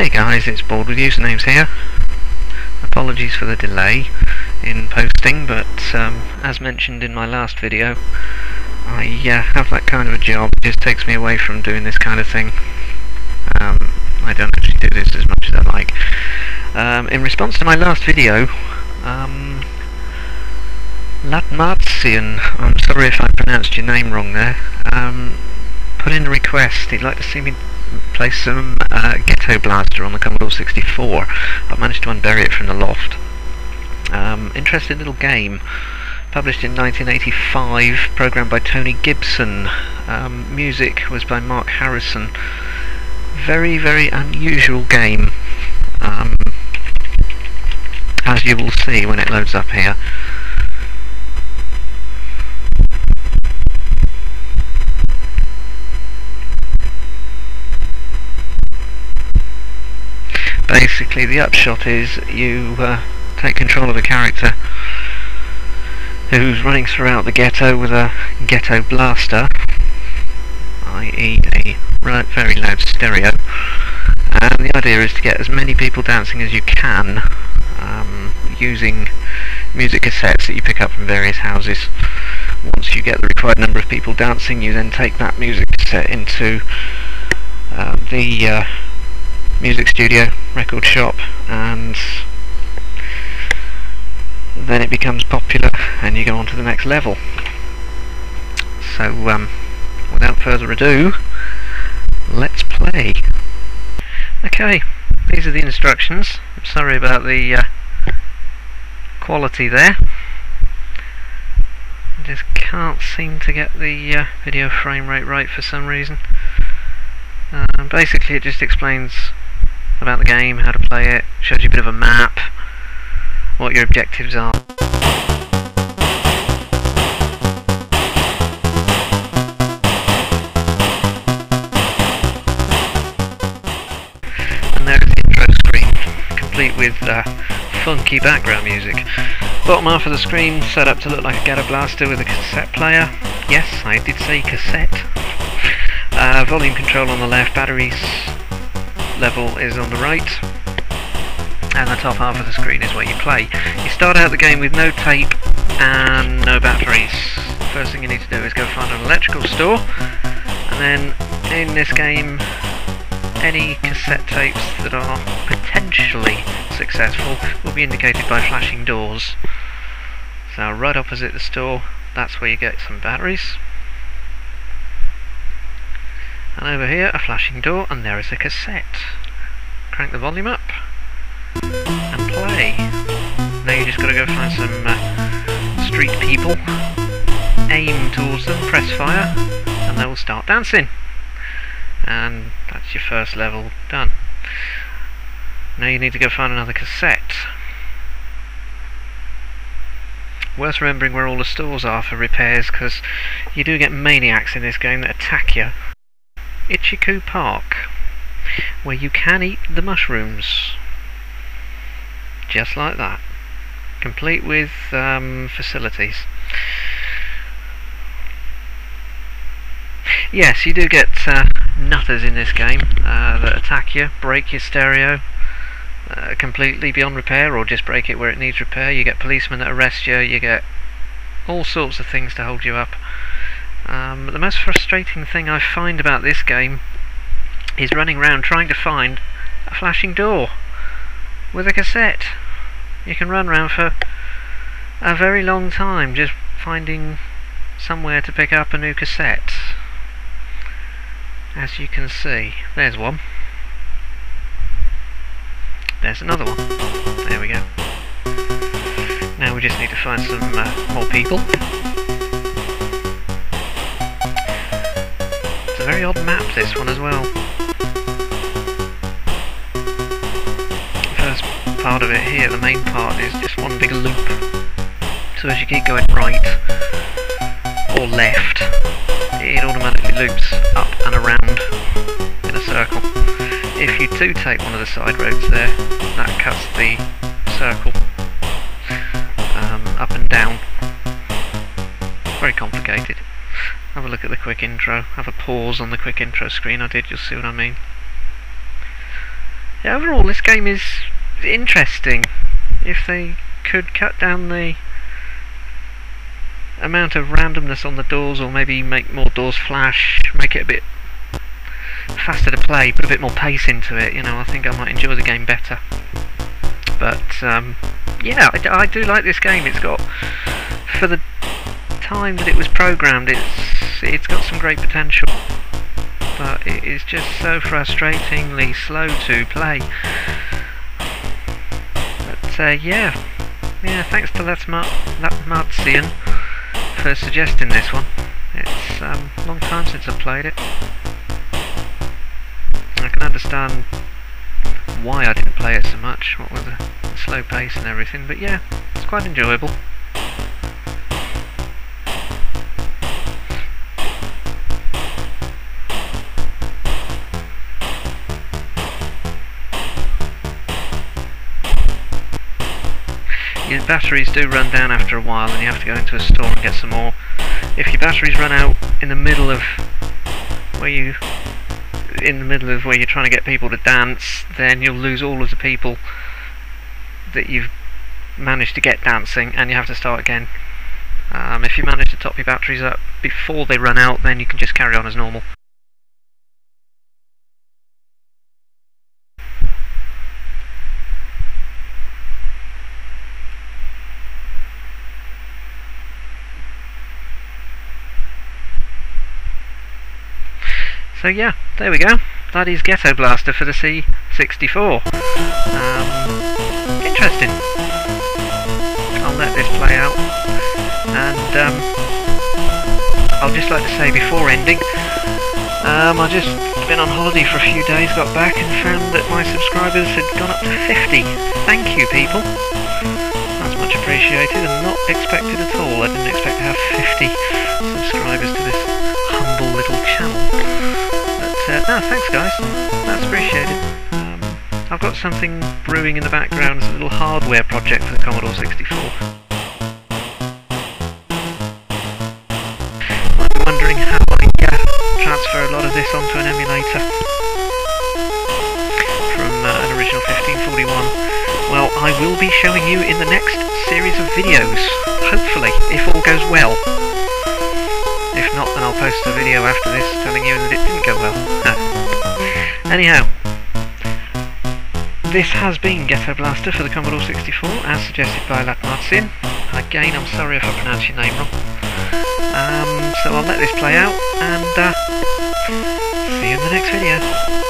Hey guys, it's Bored with Usernames here. Apologies for the delay in posting, but um, as mentioned in my last video, I uh, have that kind of a job. It just takes me away from doing this kind of thing. Um, I don't actually do this as much as I like. Um, in response to my last video, um, laatmaarzien, I'm sorry if I pronounced your name wrong there, um, put in a request. He'd like to see me play some uh, Ghetto Blaster on the Commodore 64. I've managed to unbury it from the loft. Um, interesting little game. Published in 1985, programmed by Tony Gibson. Um, music was by Mark Harrison. Very, very unusual game. Um, as you will see when it loads up here. Basically the upshot is you uh, take control of a character who's running throughout the ghetto with a ghetto blaster, i.e. a very loud stereo, and the idea is to get as many people dancing as you can um, using music cassettes that you pick up from various houses. Once you get the required number of people dancing, you then take that music cassette into uh, the uh, music studio, record shop, and then it becomes popular and you go on to the next level. So, um, without further ado, let's play. Okay, these are the instructions. Sorry about the uh, quality there. I just can't seem to get the uh, video frame rate right for some reason. Uh, basically it just explains about the game, how to play it, shows you a bit of a map, what your objectives are. And there's the intro screen, complete with uh, funky background music. Bottom half of the screen set up to look like a Ghetto Blaster with a cassette player. Yes, I did say cassette. Uh, volume control on the left, batteries level is on the right and the top half of the screen is where you play. You start out the game with no tape and no batteries. First thing you need to do is go find an electrical store and then in this game any cassette tapes that are potentially successful will be indicated by flashing doors. So right opposite the store that's where you get some batteries and over here a flashing door and there is a cassette. Crank the volume up and play. Now you just got to go find some uh, street people, aim towards them, press fire and they will start dancing. And that's your first level done. Now you need to go find another cassette. Worth remembering where all the stores are for repairs because you do get maniacs in this game that attack you Ichiku Park, where you can eat the mushrooms. Just like that. Complete with um, facilities. Yes, you do get uh, nutters in this game uh, that attack you, break your stereo uh, completely beyond repair or just break it where it needs repair. You get policemen that arrest you, you get all sorts of things to hold you up. Um, the most frustrating thing I find about this game is running around trying to find a flashing door with a cassette. You can run around for a very long time just finding somewhere to pick up a new cassette. As you can see, there's one. There's another one. There we go. Now we just need to find some uh, more people. Very odd map this one as well. First part of it here, the main part, is just one big loop. So as you keep going right or left, it automatically loops up and around in a circle. If you do take one of the side roads there, that cuts the circle um, up and down. Very complicated. Have a look at the quick intro. Have a pause on the quick intro screen I did, you'll see what I mean. yeah, overall this game is interesting. If they could cut down the amount of randomness on the doors or maybe make more doors flash, make it a bit faster to play, put a bit more pace into it, you know, I think I might enjoy the game better. But, um, yeah, I, I do like this game. It's got, for the time that it was programmed, it's it's got some great potential. But it is just so frustratingly slow to play. But, uh, yeah, yeah, thanks to laatmaarzien for suggesting this one. It's um, a long time since I've played it. I can understand why I didn't play it so much, what with the slow pace and everything, but yeah, it's quite enjoyable. Batteries do run down after a while and you have to go into a store and get some more. If your batteries run out in the middle of where you in the middle of where you're trying to get people to dance, then you'll lose all of the people that you've managed to get dancing and you have to start again. Um, if you manage to top your batteries up before they run out, then you can just carry on as normal. So yeah, there we go. That is Ghetto Blaster for the C64. Um, interesting. I'll let this play out. And um, I'll just like to say before ending, um, I just been on holiday for a few days, got back and found that my subscribers had gone up to 50. Thank you people. That's much appreciated and not expected at all. I didn't expect to have 50 subscribers no, thanks guys. That's appreciated. Um, I've got something brewing in the background as a little hardware project for the Commodore 64. Might be wondering how I uh, transfer a lot of this onto an emulator from uh, an original 1541. Well, I will be showing you in the next series of videos, hopefully, if all goes well. I'll post a video after this telling you that it didn't go well. Anyhow, this has been Ghetto Blaster for the Commodore 64, as suggested by laatmaarzien. Again, I'm sorry if I pronounced your name wrong. Um, so I'll let this play out, and uh, see you in the next video.